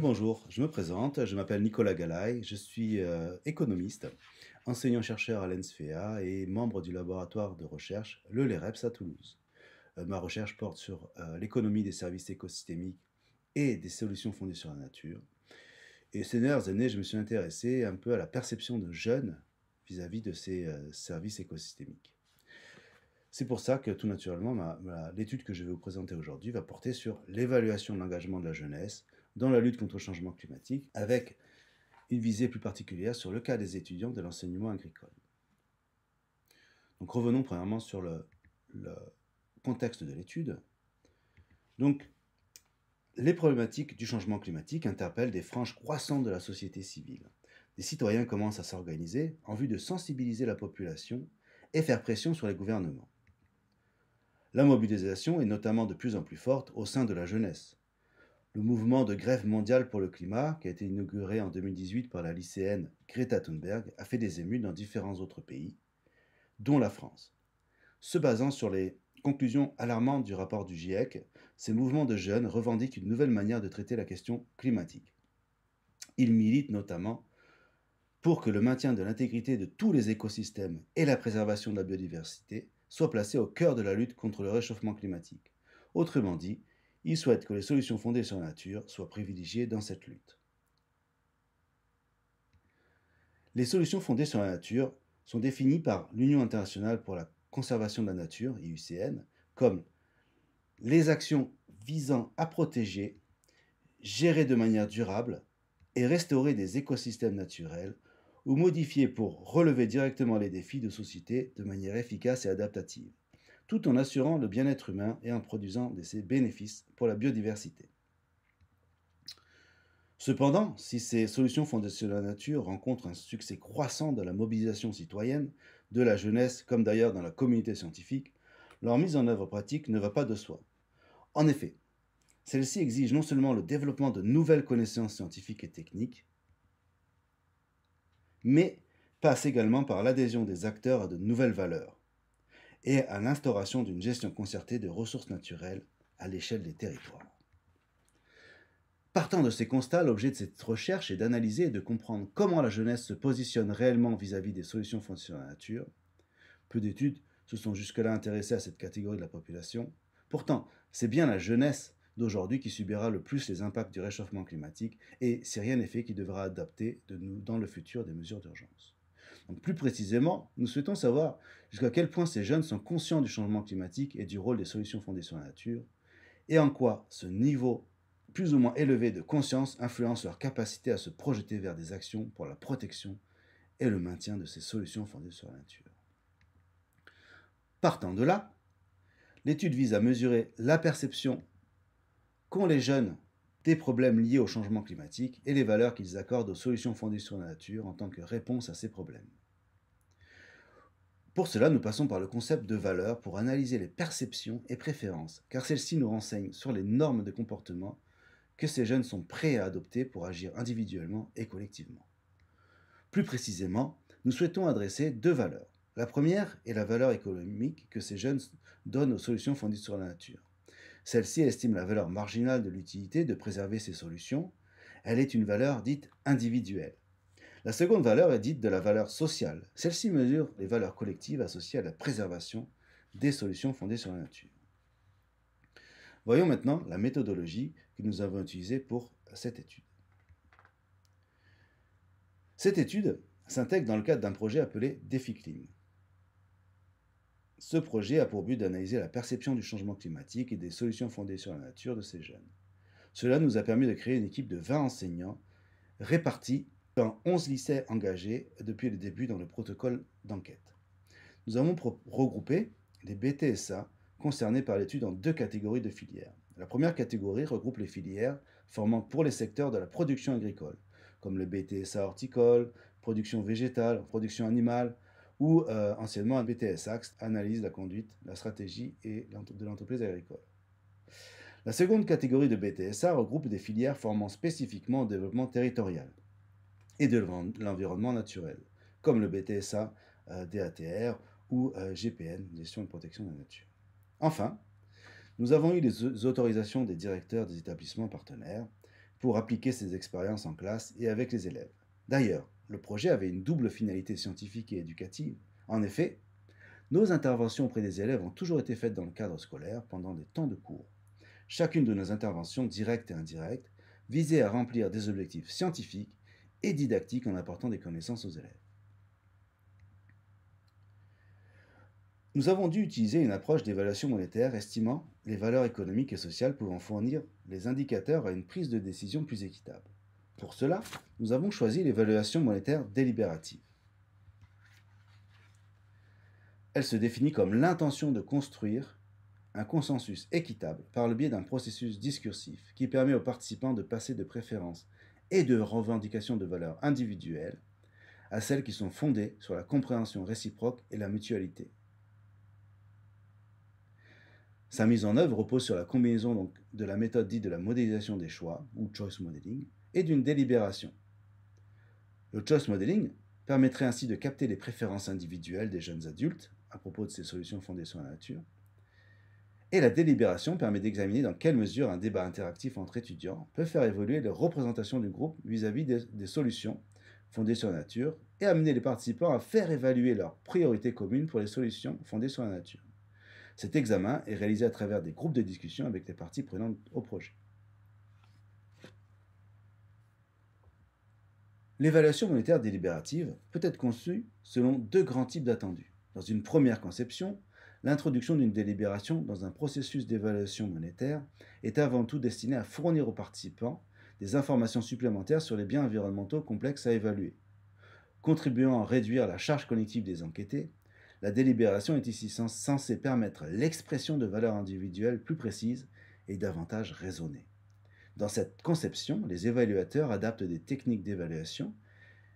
Bonjour, je me présente, je m'appelle Nicolas Galaï, je suis euh, économiste, enseignant-chercheur à l'ENSFEA et membre du laboratoire de recherche Le LEREPS à Toulouse. Euh, ma recherche porte sur euh, l'économie des services écosystémiques et des solutions fondées sur la nature. Et ces dernières années, je me suis intéressé un peu à la perception de jeunes vis-à-vis de ces services écosystémiques. C'est pour ça que tout naturellement, l'étude que je vais vous présenter aujourd'hui va porter sur l'évaluation de l'engagement de la jeunesse dans la lutte contre le changement climatique, avec une visée plus particulière sur le cas des étudiants de l'enseignement agricole. Donc revenons premièrement sur le, contexte de l'étude. Donc, les problématiques du changement climatique interpellent des franges croissantes de la société civile. Des citoyens commencent à s'organiser en vue de sensibiliser la population et faire pression sur les gouvernements. La mobilisation est notamment de plus en plus forte au sein de la jeunesse. Le mouvement de grève mondiale pour le climat, qui a été inauguré en 2018 par la lycéenne Greta Thunberg, a fait des émules dans différents autres pays, dont la France. Se basant sur les conclusions alarmantes du rapport du GIEC, ces mouvements de jeunes revendiquent une nouvelle manière de traiter la question climatique. Ils militent notamment pour que le maintien de l'intégrité de tous les écosystèmes et la préservation de la biodiversité soient placés au cœur de la lutte contre le réchauffement climatique. Autrement dit, il souhaite que les solutions fondées sur la nature soient privilégiées dans cette lutte. Les solutions fondées sur la nature sont définies par l'Union internationale pour la conservation de la nature, IUCN, comme les actions visant à protéger, gérer de manière durable et restaurer des écosystèmes naturels ou modifier pour relever directement les défis de société de manière efficace et adaptative tout en assurant le bien-être humain et en produisant des bénéfices pour la biodiversité. Cependant, si ces solutions fondées sur la nature rencontrent un succès croissant dans la mobilisation citoyenne, de la jeunesse comme d'ailleurs dans la communauté scientifique, leur mise en œuvre pratique ne va pas de soi. En effet, celle-ci exige non seulement le développement de nouvelles connaissances scientifiques et techniques, mais passe également par l'adhésion des acteurs à de nouvelles valeurs, et à l'instauration d'une gestion concertée de ressources naturelles à l'échelle des territoires. Partant de ces constats, l'objet de cette recherche est d'analyser et de comprendre comment la jeunesse se positionne réellement vis-à-vis des solutions fondées sur la nature. Peu d'études se sont jusque-là intéressées à cette catégorie de la population. Pourtant, c'est bien la jeunesse d'aujourd'hui qui subira le plus les impacts du réchauffement climatique et, si rien n'est fait, qui devra adapter de nous dans le futur des mesures d'urgence plus précisément, nous souhaitons savoir jusqu'à quel point ces jeunes sont conscients du changement climatique et du rôle des solutions fondées sur la nature, et en quoi ce niveau plus ou moins élevé de conscience influence leur capacité à se projeter vers des actions pour la protection et le maintien de ces solutions fondées sur la nature. Partant de là, l'étude vise à mesurer la perception qu'ont les jeunes des problèmes liés au changement climatique et les valeurs qu'ils accordent aux solutions fondées sur la nature en tant que réponse à ces problèmes. Pour cela, nous passons par le concept de valeur pour analyser les perceptions et préférences, car celles-ci nous renseignent sur les normes de comportement que ces jeunes sont prêts à adopter pour agir individuellement et collectivement. Plus précisément, nous souhaitons adresser deux valeurs. La première est la valeur économique que ces jeunes donnent aux solutions fondées sur la nature. Celle-ci estime la valeur marginale de l'utilité de préserver ces solutions. Elle est une valeur dite individuelle. La seconde valeur est dite de la valeur sociale. Celle-ci mesure les valeurs collectives associées à la préservation des solutions fondées sur la nature. Voyons maintenant la méthodologie que nous avons utilisée pour cette étude. Cette étude s'intègre dans le cadre d'un projet appelé DefiClim. Ce projet a pour but d'analyser la perception du changement climatique et des solutions fondées sur la nature de ces jeunes. Cela nous a permis de créer une équipe de 20 enseignants répartis dans 11 lycées engagés depuis le début dans le protocole d'enquête. Nous avons regroupé les BTSA concernés par l'étude en deux catégories de filières. La première catégorie regroupe les filières formant pour les secteurs de la production agricole, comme le BTSA horticole, production végétale, production animale, ou euh, anciennement un BTS Axe, analyse la conduite, la stratégie et de l'entreprise agricole. La seconde catégorie de BTSA regroupe des filières formant spécifiquement au développement territorial et de l'environnement naturel, comme le BTSA euh, DATR ou euh, GPN, gestion de protection de la nature. Enfin, nous avons eu les autorisations des directeurs des établissements partenaires pour appliquer ces expériences en classe et avec les élèves. D'ailleurs, le projet avait une double finalité scientifique et éducative. En effet, nos interventions auprès des élèves ont toujours été faites dans le cadre scolaire pendant des temps de cours. Chacune de nos interventions, directes et indirectes, visait à remplir des objectifs scientifiques et didactiques en apportant des connaissances aux élèves. Nous avons dû utiliser une approche d'évaluation monétaire estimant les valeurs économiques et sociales pouvant fournir les indicateurs à une prise de décision plus équitable. Pour cela, nous avons choisi l'évaluation monétaire délibérative. Elle se définit comme l'intention de construire un consensus équitable par le biais d'un processus discursif qui permet aux participants de passer de préférences et de revendications de valeurs individuelles à celles qui sont fondées sur la compréhension réciproque et la mutualité. Sa mise en œuvre repose sur la combinaison de la méthode dite de la modélisation des choix, ou choice modeling, et d'une délibération. Le choice modeling permettrait ainsi de capter les préférences individuelles des jeunes adultes à propos de ces solutions fondées sur la nature. Et la délibération permet d'examiner dans quelle mesure un débat interactif entre étudiants peut faire évoluer les représentations du groupe vis-à-vis des, des, solutions fondées sur la nature et amener les participants à faire évaluer leurs priorités communes pour les solutions fondées sur la nature. Cet examen est réalisé à travers des groupes de discussion avec les parties prenantes au projet. L'évaluation monétaire délibérative peut être conçue selon deux grands types d'attendus. Dans une première conception, l'introduction d'une délibération dans un processus d'évaluation monétaire est avant tout destinée à fournir aux participants des informations supplémentaires sur les biens environnementaux complexes à évaluer. Contribuant à réduire la charge cognitive des enquêtés, la délibération est ici censée permettre l'expression de valeurs individuelles plus précises et davantage raisonnées. Dans cette conception, les évaluateurs adaptent des techniques d'évaluation,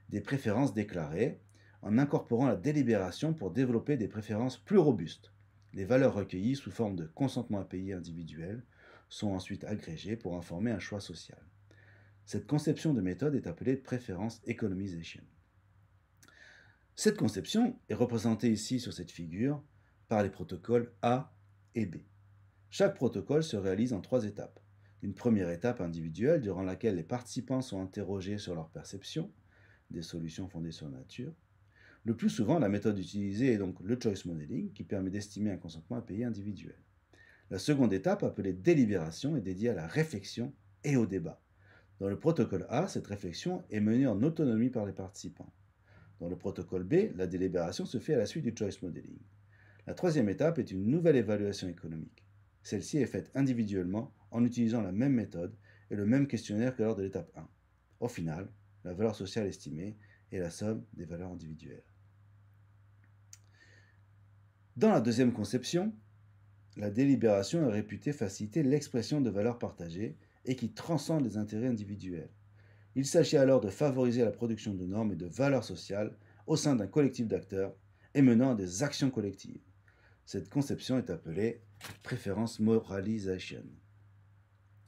des préférences déclarées, en incorporant la délibération pour développer des préférences plus robustes. Les valeurs recueillies sous forme de consentement à payer individuel sont ensuite agrégées pour informer un choix social. Cette conception de méthode est appelée préférence economization. Cette conception est représentée ici sur cette figure par les protocoles A et B. Chaque protocole se réalise en trois étapes. Une première étape individuelle durant laquelle les participants sont interrogés sur leur perception des solutions fondées sur nature. Le plus souvent, la méthode utilisée est donc le choice modeling qui permet d'estimer un consentement à payer individuel. La seconde étape, appelée délibération, est dédiée à la réflexion et au débat. Dans le protocole A, cette réflexion est menée en autonomie par les participants. Dans le protocole B, la délibération se fait à la suite du choice modeling. La troisième étape est une nouvelle évaluation économique. Celle-ci est faite individuellement en utilisant la même méthode et le même questionnaire que lors de l'étape 1. Au final, la valeur sociale estimée est la somme des valeurs individuelles. Dans la deuxième conception, la délibération est réputée faciliter l'expression de valeurs partagées et qui transcendent les intérêts individuels. Il s'agit alors de favoriser la production de normes et de valeurs sociales au sein d'un collectif d'acteurs et menant à des actions collectives. Cette conception est appelée préférence moralisation.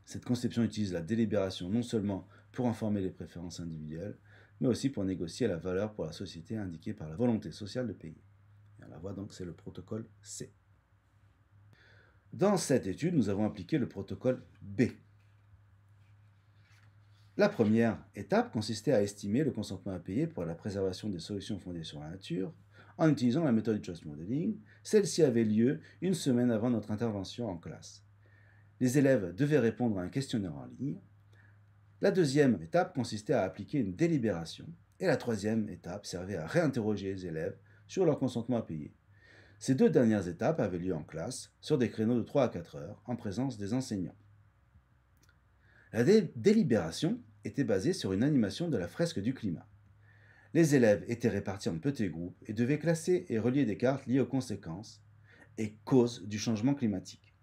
Cette conception utilise la délibération non seulement pour informer les préférences individuelles, mais aussi pour négocier la valeur pour la société indiquée par la volonté sociale de payer. La voit donc, c'est le protocole C. Dans cette étude, nous avons appliqué le protocole B, la première étape consistait à estimer le consentement à payer pour la préservation des solutions fondées sur la nature en utilisant la méthode du Choice Modeling. Celle-ci avait lieu une semaine avant notre intervention en classe. Les élèves devaient répondre à un questionnaire en ligne. La deuxième étape consistait à appliquer une délibération et la troisième étape servait à réinterroger les élèves sur leur consentement à payer. Ces deux dernières étapes avaient lieu en classe sur des créneaux de 3 à 4 heures en présence des enseignants. La délibération était basée sur une animation de la fresque du climat. Les élèves étaient répartis en petits groupes et devaient classer et relier des cartes liées aux conséquences et causes du changement climatique.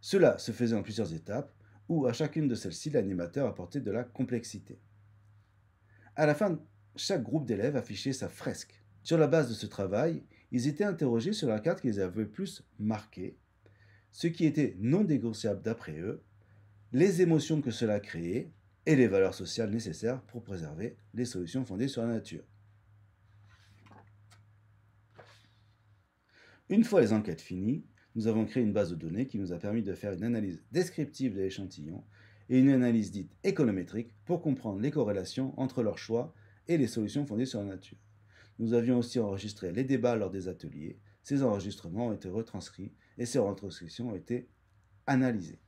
Cela se faisait en plusieurs étapes où à chacune de celles-ci l'animateur apportait de la complexité. À la fin, chaque groupe d'élèves affichait sa fresque. Sur la base de ce travail, ils étaient interrogés sur la carte qu'ils avaient plus marquée, ce qui était non négociable d'après eux, les émotions que cela créait et les valeurs sociales nécessaires pour préserver les solutions fondées sur la nature. Une fois les enquêtes finies, nous avons créé une base de données qui nous a permis de faire une analyse descriptive de l'échantillon et une analyse dite économétrique pour comprendre les corrélations entre leurs choix et les solutions fondées sur la nature. Nous avions aussi enregistré les débats lors des ateliers. Ces enregistrements ont été retranscrits et ces retranscriptions ont été analysées.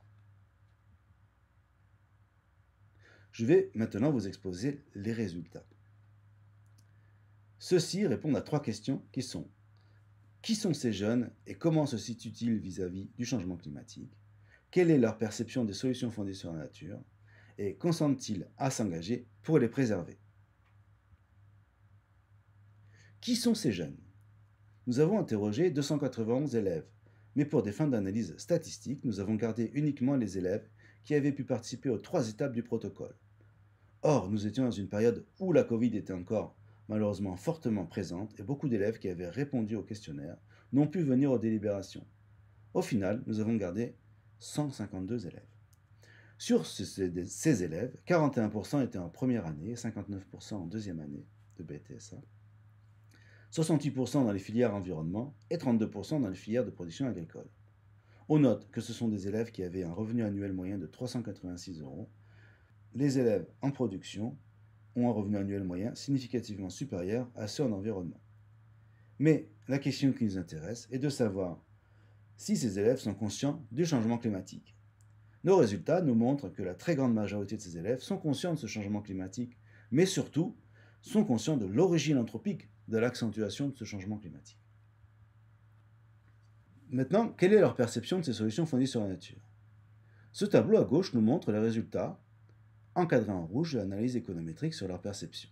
Je vais maintenant vous exposer les résultats. Ceux-ci répondent à trois questions qui sont qui sont ces jeunes et comment se situent-ils vis-à-vis du changement climatique? Quelle est leur perception des solutions fondées sur la nature Et consentent-ils à s'engager pour les préserver? Qui sont ces jeunes? Nous avons interrogé 291 élèves, mais pour des fins d'analyse statistique, nous avons gardé uniquement les élèves qui avaient pu participer aux trois étapes du protocole. Or, nous étions dans une période où la Covid était encore malheureusement fortement présente et beaucoup d'élèves qui avaient répondu au questionnaire n'ont pu venir aux délibérations. Au final, nous avons gardé 152 élèves. Sur ces, élèves, 41% étaient en première année, 59% en deuxième année de BTSA, 68% dans les filières environnement et 32% dans les filières de production agricole. On note que ce sont des élèves qui avaient un revenu annuel moyen de 386 euros. Les élèves en production ont un revenu annuel moyen significativement supérieur à ceux en environnement. Mais la question qui nous intéresse est de savoir si ces élèves sont conscients du changement climatique. Nos résultats nous montrent que la très grande majorité de ces élèves sont conscients de ce changement climatique, mais surtout sont conscients de l'origine anthropique de l'accentuation de ce changement climatique. Maintenant, quelle est leur perception de ces solutions fondées sur la nature? Ce tableau à gauche nous montre les résultats encadrés en rouge de l'analyse économétrique sur leur perception.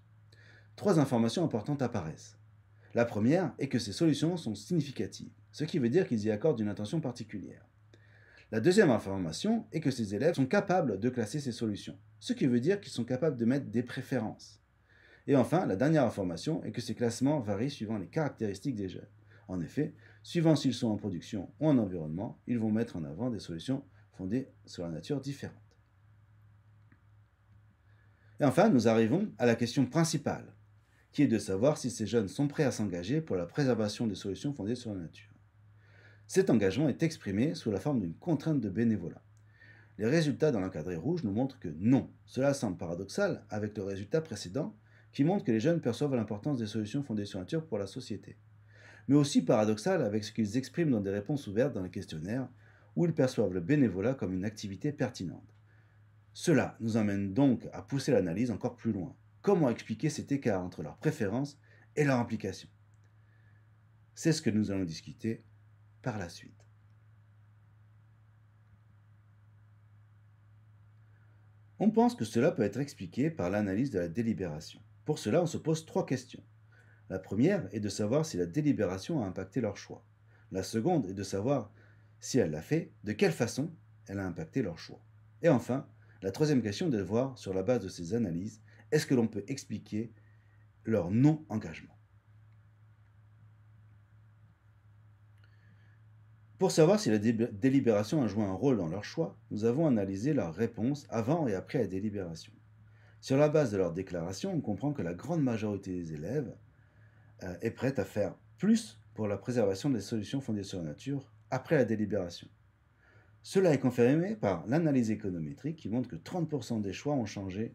Trois informations importantes apparaissent. La première est que ces solutions sont significatives, ce qui veut dire qu'ils y accordent une attention particulière. La deuxième information est que ces élèves sont capables de classer ces solutions, ce qui veut dire qu'ils sont capables de mettre des préférences. Et enfin, la dernière information est que ces classements varient suivant les caractéristiques des jeunes. En effet, suivant s'ils sont en production ou en environnement, ils vont mettre en avant des solutions fondées sur la nature différente. Et enfin, nous arrivons à la question principale, qui est de savoir si ces jeunes sont prêts à s'engager pour la préservation des solutions fondées sur la nature. Cet engagement est exprimé sous la forme d'une contrainte de bénévolat. Les résultats dans l'encadré rouge nous montrent que non. Cela semble paradoxal avec le résultat précédent qui montre que les jeunes perçoivent l'importance des solutions fondées sur la nature pour la société. Mais aussi paradoxal avec ce qu'ils expriment dans des réponses ouvertes dans le questionnaire où ils perçoivent le bénévolat comme une activité pertinente. Cela nous amène donc à pousser l'analyse encore plus loin. Comment expliquer cet écart entre leurs préférences et leur implication? C'est ce que nous allons discuter par la suite. On pense que cela peut être expliqué par l'analyse de la délibération. Pour cela, on se pose trois questions. La première est de savoir si la délibération a impacté leur choix. La seconde est de savoir si elle l'a fait, de quelle façon elle a impacté leur choix. Et enfin, la troisième question est de voir, sur la base de ces analyses, est-ce que l'on peut expliquer leur non-engagement? Pour savoir si la délibération a joué un rôle dans leur choix, nous avons analysé leurs réponses avant et après la délibération. Sur la base de leur déclaration, on comprend que la grande majorité des élèves euh, est prête à faire plus pour la préservation des solutions fondées sur la nature après la délibération. Cela est confirmé par l'analyse économétrique qui montre que 30% des choix ont changé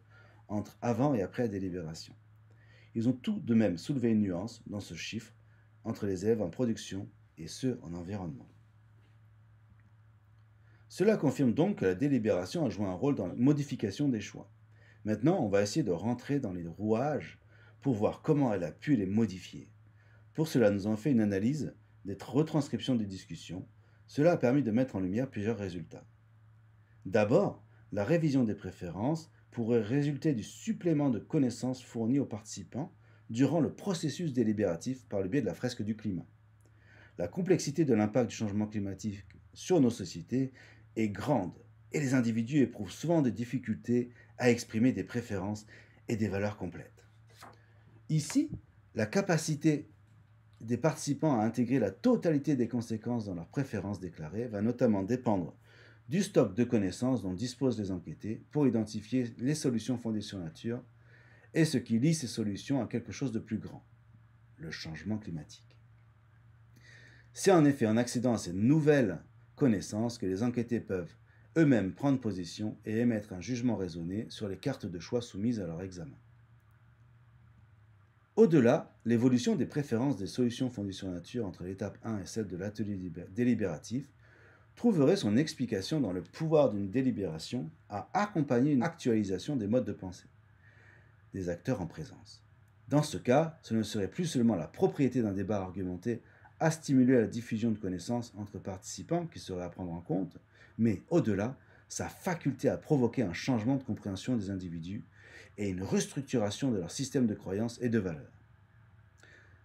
entre avant et après la délibération. Ils ont tout de même soulevé une nuance dans ce chiffre entre les élèves en production et ceux en environnement. Cela confirme donc que la délibération a joué un rôle dans la modification des choix. Maintenant, on va essayer de rentrer dans les rouages pour voir comment elle a pu les modifier. Pour cela, nous avons fait une analyse des retranscriptions des discussions cela a permis de mettre en lumière plusieurs résultats. D'abord, la révision des préférences pourrait résulter du supplément de connaissances fournies aux participants durant le processus délibératif par le biais de la fresque du climat. La complexité de l'impact du changement climatique sur nos sociétés est grande et les individus éprouvent souvent des difficultés à exprimer des préférences et des valeurs complètes. Ici, la capacité des participants à intégrer la totalité des conséquences dans leurs préférences déclarées va notamment dépendre du stock de connaissances dont disposent les enquêtés pour identifier les solutions fondées sur nature et ce qui lie ces solutions à quelque chose de plus grand, le changement climatique. C'est en effet en accédant à ces nouvelles connaissances que les enquêtés peuvent eux-mêmes prendre position et émettre un jugement raisonné sur les cartes de choix soumises à leur examen. Au-delà, l'évolution des préférences des solutions fondées sur nature entre l'étape 1 et celle de l'atelier délibératif trouverait son explication dans le pouvoir d'une délibération à accompagner une actualisation des modes de pensée des acteurs en présence. Dans ce cas, ce ne serait plus seulement la propriété d'un débat argumenté à stimuler la diffusion de connaissances entre participants qui serait à prendre en compte, mais au-delà, sa faculté à provoquer un changement de compréhension des individus et une restructuration de leur système de croyances et de valeurs.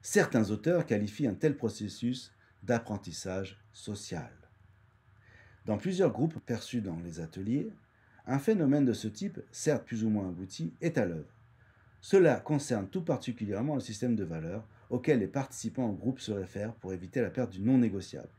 Certains auteurs qualifient un tel processus d'apprentissage social. Dans plusieurs groupes perçus dans les ateliers, un phénomène de ce type, certes plus ou moins abouti, est à l'œuvre. Cela concerne tout particulièrement le système de valeurs auquel les participants au groupe se réfèrent pour éviter la perte du non négociable.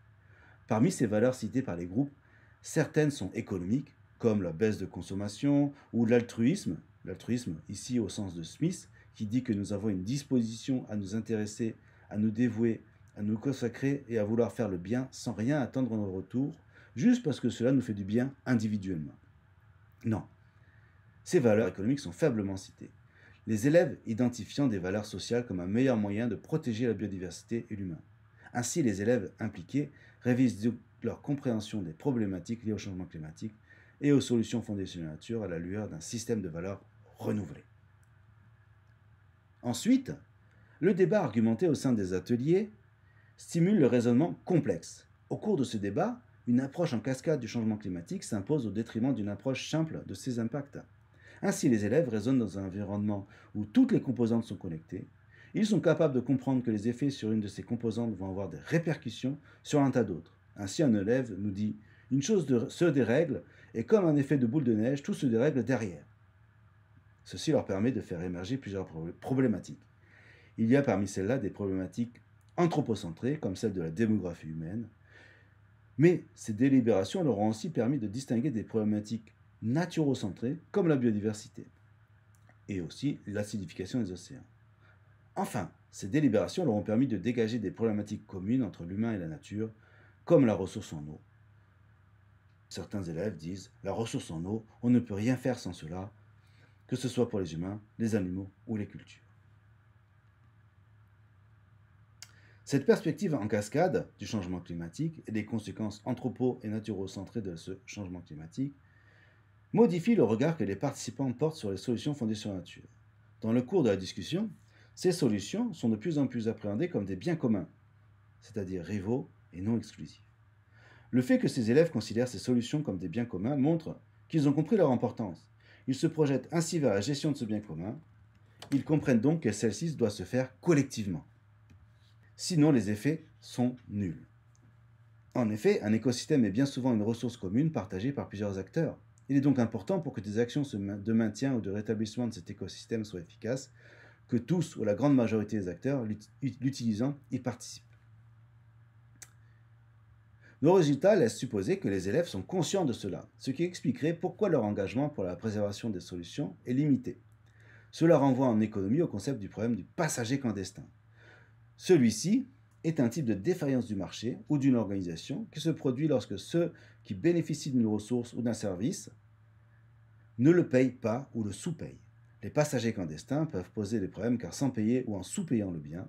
Parmi ces valeurs citées par les groupes, certaines sont économiques, comme la baisse de consommation ou l'altruisme, l'altruisme ici au sens de Smith, qui dit que nous avons une disposition à nous intéresser, à nous dévouer, à nous consacrer et à vouloir faire le bien sans rien attendre en retour, juste parce que cela nous fait du bien individuellement. Non. Ces valeurs économiques sont faiblement citées. Les élèves identifiant des valeurs sociales comme un meilleur moyen de protéger la biodiversité et l'humain. Ainsi, les élèves impliqués révisent leur compréhension des problématiques liées au changement climatique et aux solutions fondées sur la nature à la lueur d'un système de valeurs renouvelé. Ensuite, le débat argumenté au sein des ateliers stimule le raisonnement complexe. Au cours de ce débat, une approche en cascade du changement climatique s'impose au détriment d'une approche simple de ses impacts. Ainsi, les élèves raisonnent dans un environnement où toutes les composantes sont connectées. Ils sont capables de comprendre que les effets sur une de ces composantes vont avoir des répercussions sur un tas d'autres. Ainsi, un élève nous dit Une chose se dérègle, et comme un effet de boule de neige, tout se dérègle derrière. Ceci leur permet de faire émerger plusieurs problématiques. Il y a parmi celles-là des problématiques anthropocentrées, comme celle de la démographie humaine, mais ces délibérations leur ont aussi permis de distinguer des problématiques naturo-centrées, comme la biodiversité, et aussi l'acidification des océans. Enfin, ces délibérations leur ont permis de dégager des problématiques communes entre l'humain et la nature, comme la ressource en eau. Certains élèves disent La ressource en eau, on ne peut rien faire sans cela, que ce soit pour les humains, les animaux ou les cultures. Cette perspective en cascade du changement climatique et des conséquences anthropo- et naturo-centrées de ce changement climatique modifie le regard que les participants portent sur les solutions fondées sur la nature. Dans le cours de la discussion, ces solutions sont de plus en plus appréhendées comme des biens communs, c'est-à-dire rivaux et non exclusifs. Le fait que ces élèves considèrent ces solutions comme des biens communs montre qu'ils ont compris leur importance. Ils se projettent ainsi vers la gestion de ce bien commun. Ils comprennent donc que celle-ci doit se faire collectivement. Sinon, les effets sont nuls. En effet, un écosystème est bien souvent une ressource commune partagée par plusieurs acteurs. Il est donc important pour que des actions de maintien ou de rétablissement de cet écosystème soient efficaces, que tous ou la grande majorité des acteurs l'utilisant y participent. Nos résultats laissent supposer que les élèves sont conscients de cela, ce qui expliquerait pourquoi leur engagement pour la préservation des solutions est limité. Cela renvoie en économie au concept du problème du passager clandestin. Celui-ci est un type de défaillance du marché ou d'une organisation qui se produit lorsque ceux qui bénéficient d'une ressource ou d'un service ne le payent pas ou le sous-payent. Les passagers clandestins peuvent poser des problèmes car sans payer ou en sous-payant le bien,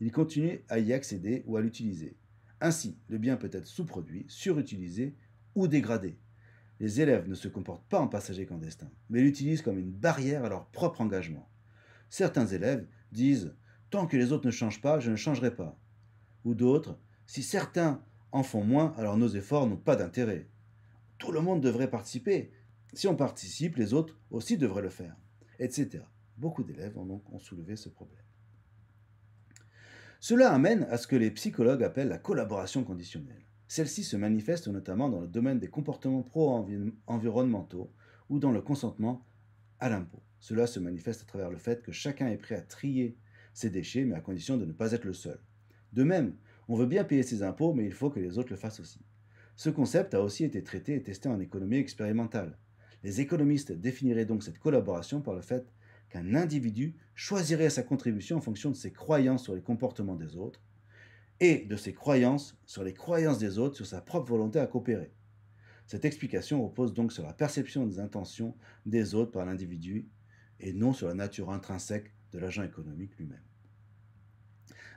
ils continuent à y accéder ou à l'utiliser. Ainsi, le bien peut être sous-produit, surutilisé ou dégradé. Les élèves ne se comportent pas en passagers clandestins, mais l'utilisent comme une barrière à leur propre engagement. Certains élèves disent Tant que les autres ne changent pas, je ne changerai pas. Ou d'autres, si certains en font moins, alors nos efforts n'ont pas d'intérêt. Tout le monde devrait participer. Si on participe, les autres aussi devraient le faire, etc. Beaucoup d'élèves ont donc ont soulevé ce problème. Cela amène à ce que les psychologues appellent la collaboration conditionnelle. Celle-ci se manifeste notamment dans le domaine des comportements pro-environnementaux ou dans le consentement à l'impôt. Cela se manifeste à travers le fait que chacun est prêt à trier ses déchets, mais à condition de ne pas être le seul. De même, on veut bien payer ses impôts, mais il faut que les autres le fassent aussi. Ce concept a aussi été traité et testé en économie expérimentale. Les économistes définiraient donc cette collaboration par le fait qu'un individu choisirait sa contribution en fonction de ses croyances sur les comportements des autres et de ses croyances sur les croyances des autres sur sa propre volonté à coopérer. Cette explication repose donc sur la perception des intentions des autres par l'individu et non sur la nature intrinsèque de l'agent économique lui-même.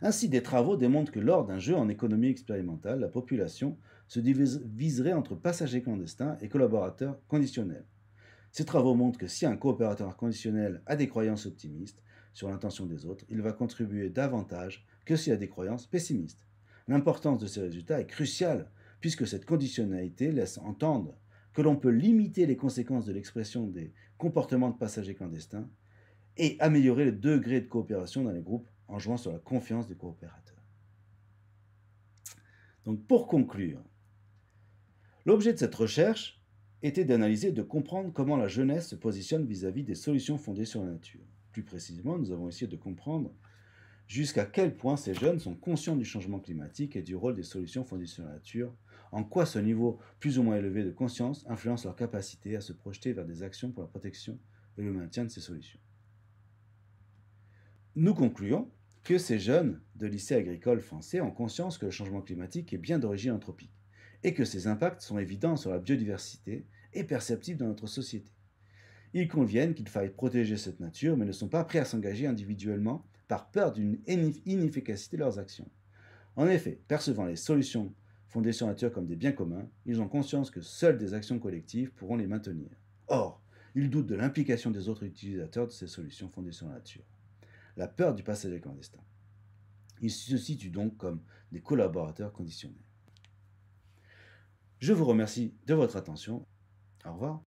Ainsi, des travaux démontrent que lors d'un jeu en économie expérimentale, la population se diviserait entre passagers clandestins et collaborateurs conditionnels. Ces travaux montrent que si un coopérateur conditionnel a des croyances optimistes sur l'intention des autres, il va contribuer davantage que s'il a des croyances pessimistes. L'importance de ces résultats est cruciale puisque cette conditionnalité laisse entendre que l'on peut limiter les conséquences de l'expression des comportements de passagers clandestins et améliorer le degré de coopération dans les groupes en jouant sur la confiance des coopérateurs. Donc pour conclure, l'objet de cette recherche était d'analyser et de comprendre comment la jeunesse se positionne vis-à-vis des solutions fondées sur la nature. Plus précisément, nous avons essayé de comprendre jusqu'à quel point ces jeunes sont conscients du changement climatique et du rôle des solutions fondées sur la nature, en quoi ce niveau plus ou moins élevé de conscience influence leur capacité à se projeter vers des actions pour la protection et le maintien de ces solutions. Nous concluons que ces jeunes de lycée agricole français ont conscience que le changement climatique est bien d'origine anthropique et que ses impacts sont évidents sur la biodiversité et perceptibles dans notre société. Ils conviennent qu'il faille protéger cette nature, mais ne sont pas prêts à s'engager individuellement par peur d'une inefficacité de leurs actions. En effet, percevant les solutions fondées sur la nature comme des biens communs, ils ont conscience que seules des actions collectives pourront les maintenir. Or, ils doutent de l'implication des autres utilisateurs de ces solutions fondées sur la nature la peur du passage clandestin. Ils se situent donc comme des collaborateurs conditionnels. Je vous remercie de votre attention. Au revoir.